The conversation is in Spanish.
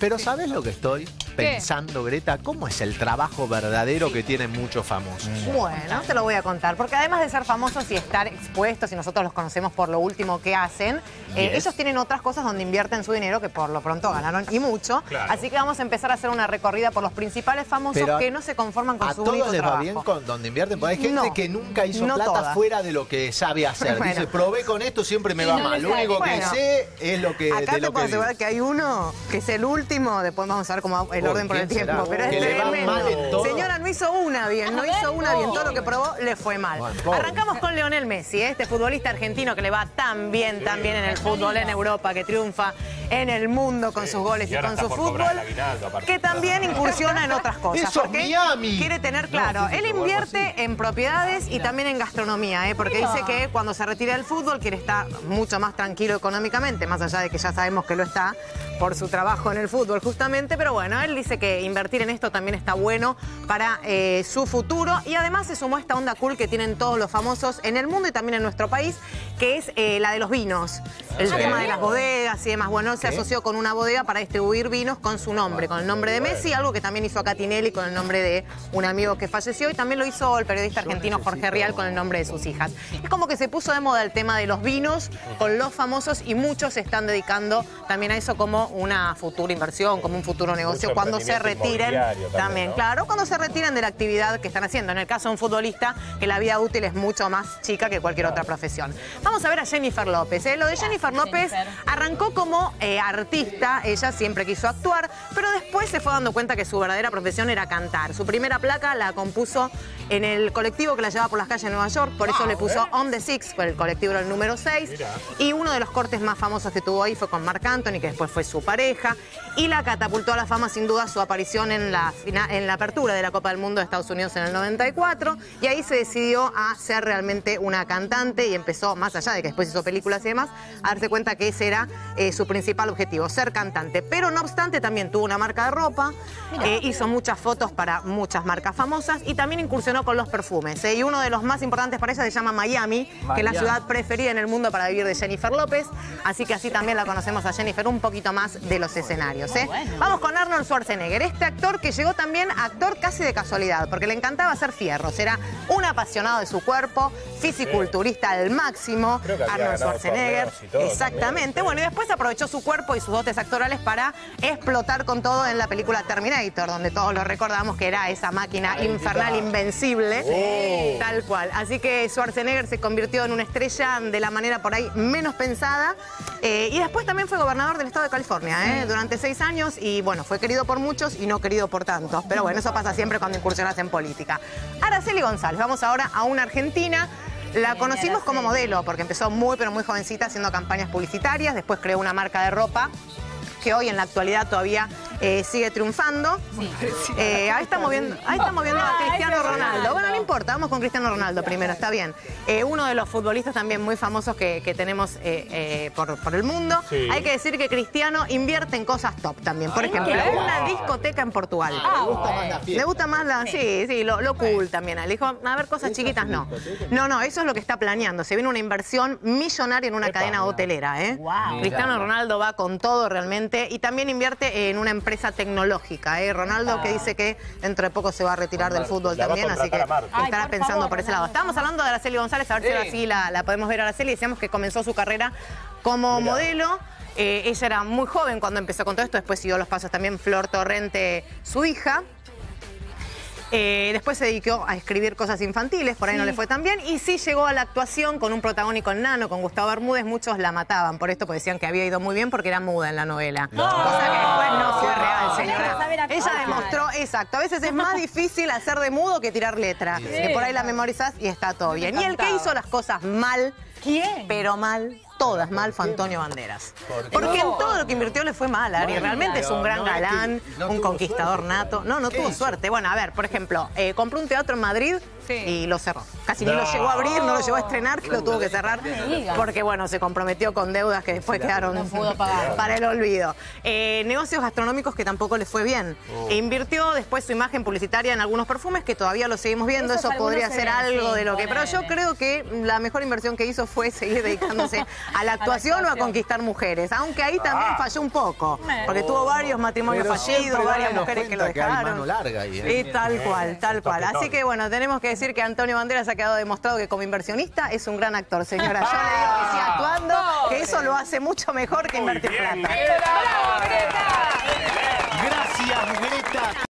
Pero ¿sabes lo que estoy pensando, Greta? ¿Cómo es el trabajo verdadero que tienen muchos famosos? Bueno, te lo voy a contar, porque además de ser famosos y estar expuestos, y nosotros los conocemos por lo último que hacen, eh, ellos tienen otras cosas donde invierten su dinero, que por lo pronto ganaron y mucho. Claro. Así que vamos a empezar a hacer una recorrida por los principales famosos Pero a- que no se conforman con ¿A su único todos les va trabajo. bien con donde invierten? Porque hay gente No, que nunca hizo no plata fuera de lo que sabe hacer. Bueno. Dice, probé con esto, siempre me va no mal. Lo único que sé es lo que, Acá de te lo puedo que asegurar que hay uno que es el último, después vamos a ver cómo va el orden por el ¿quién tiempo, será? pero es tremendo. Señora, no hizo una bien, no A hizo una bien, todo lo que probó le fue mal. Arrancamos con Leonel Messi, este futbolista argentino que le va tan bien, tan bien en el fútbol en Europa, que triunfa en el mundo con sus goles Y con su fútbol, que también incursiona en otras cosas. Porque Miami. Quiere tener No, claro, sí, sí, él invierte en propiedades y también en gastronomía, ¿eh? porque Mira. dice que cuando se retira del fútbol quiere estar mucho más tranquilo económicamente, más allá de que ya sabemos que lo está por su trabajo en el fútbol justamente, pero bueno, él dice que invertir en esto también está bueno para eh, su futuro y además se sumó esta onda cool que tienen todos los famosos en el mundo y también en nuestro país, que es eh, la de los vinos, el Sí. tema de las bodegas y demás. Bueno, él se asoció con una bodega para distribuir vinos con su nombre, con el nombre de Messi, algo que también hizo Catinelli con el nombre de un amigo que falleció y también lo hizo el periodista argentino Jorge Rial con el nombre de sus hijas. Es como que se puso de moda el tema de los vinos con los famosos y muchos se están dedicando también a eso como una futura inversión, como un futuro negocio cuando se retiren también, también, ¿no? claro, cuando se retiren de la actividad que están haciendo. En el caso de un futbolista, que la vida útil es mucho más chica que cualquier otra profesión. Vamos a ver a Jennifer López. ¿eh? Lo de Jennifer López arrancó como eh, artista, ella siempre quiso actuar, pero después se fue dando cuenta que su verdadera profesión era cantar. Su primera placa la compuso en el colectivo que la llevaba por las calles de Nueva York, por eso le puso On the Six, pues el colectivo era el número 6. Mira. Y uno de los cortes más famosos que tuvo ahí fue con Marc Anthony, que después fue su pareja. Y la catapultó a la fama sin duda su aparición en la, en la apertura de la Copa del Mundo de Estados Unidos en el 94. Y ahí se decidió a ser realmente una cantante y empezó, más allá de que después hizo películas y demás, a darse cuenta que ese era eh, su principal objetivo, ser cantante. Pero no obstante también tuvo una marca de ropa, eh, hizo muchas fotos para muchas marcas famosas y también incursionó con los perfumes. ¿eh? Y uno de los más importantes para ella se llama Miami, que es la ciudad preferida en el mundo para vivir de Jennifer López. Así que así también la conocemos a Jennifer un poquito más de los escenarios. ¿eh? bueno. Vamos con Arnold Schwarzenegger, este actor que llegó también actor casi de casualidad, porque le encantaba hacer fierros. Era un apasionado de su cuerpo, fisiculturista al máximo. Arnold Schwarzenegger. Exactamente. también. Bueno, y después aprovechó su cuerpo y sus dotes actorales para explotar con todo en la película Terminator, donde todos lo recordamos que era esa máquina infernal invencible. Oh. Tal cual. Así que Schwarzenegger se convirtió en una estrella de la manera por ahí menos pensada. Eh, y después también fue gobernador del estado de California ¿eh? durante seis años y bueno, fue querido por muchos y no querido por tantos. Pero bueno, eso pasa siempre cuando incursionas en política. Araceli González, vamos ahora a una argentina. La conocimos como modelo porque empezó muy pero muy jovencita haciendo campañas publicitarias, después creó una marca de ropa que hoy en la actualidad todavía eh, sigue triunfando. Eh, ahí estamos viendo, ahí estamos viendo a Cristiano Ronaldo. Bueno, importa, vamos con Cristiano Ronaldo primero, está bien. Eh, uno de los futbolistas también muy famosos que, que tenemos eh, eh, por, por el mundo. Sí. Hay que decir que Cristiano invierte en cosas top también. Por ejemplo, ¿qué? una discoteca en Portugal. Ah, Me gusta más la Le fiesta. gusta más la. Sí, sí, lo, lo cool también. Le dijo, a ver, cosas chiquitas no. No, no, eso es lo que está planeando. Se viene una inversión millonaria en una Epa. cadena hotelera, ¿eh? Cristiano Ronaldo va con todo realmente y también invierte en una empresa tecnológica, ¿eh? Ronaldo que dice que dentro de poco se va a retirar del fútbol también, así que. Ay, estará por pensando favor, por ese lado. Estábamos hablando de Araceli González, a ver si ahora sí la, la podemos ver a Araceli. Decíamos que comenzó su carrera como Mirá. modelo. Eh, ella era muy joven cuando empezó con todo esto, después siguió los pasos también Flor Torrente, su hija. Eh, después se dedicó a escribir cosas infantiles, por ahí no le fue tan bien. Y sí llegó a la actuación con un protagónico Nano, con Gustavo Bermúdez. Muchos la mataban por esto, porque decían que había ido muy bien porque era muda en la novela. Cosa que después no fue real, señora. Ella demostró, exacto. A veces es más difícil hacer de mudo que tirar letra. Que por ahí la memorizás y está todo bien. Y el que hizo las cosas mal, ¿Quién? pero mal, todas mal, fue Antonio Banderas. Porque en todo lo que invirtió le fue mal, Ari. Realmente es un gran no, es que galán, no un conquistador suerte. nato. No, no ¿Qué tuvo suerte. Bueno, a ver, por ejemplo, eh, compró un teatro en Madrid Sí. y lo cerró. Casi ni lo llegó a abrir, no lo llegó a estrenar, que lo tuvo que cerrar. Porque, bueno, se comprometió con deudas que después quedaron No pudo pagar. para el olvido. Eh, negocios gastronómicos que tampoco le fue bien. Oh. E invirtió después su imagen publicitaria en algunos perfumes que todavía lo seguimos viendo. Esos Eso podría se ser algo sí, de lo que... Pero yo creo que la mejor inversión que hizo fue seguir dedicándose a la actuación o a conquistar mujeres. Aunque ahí también falló un poco, porque tuvo varios matrimonios Pero fallidos, varias mujeres que lo cuenta que hay dejaron. mano larga ahí, ¿eh? Y tal cual, tal cual. Así que bueno, tenemos que decir que Antonio Banderas ha quedado demostrado que como inversionista es un gran actor, señora. Yo le digo que siga actuando, que eso lo hace mucho mejor que invertir plata. Gracias, Greta.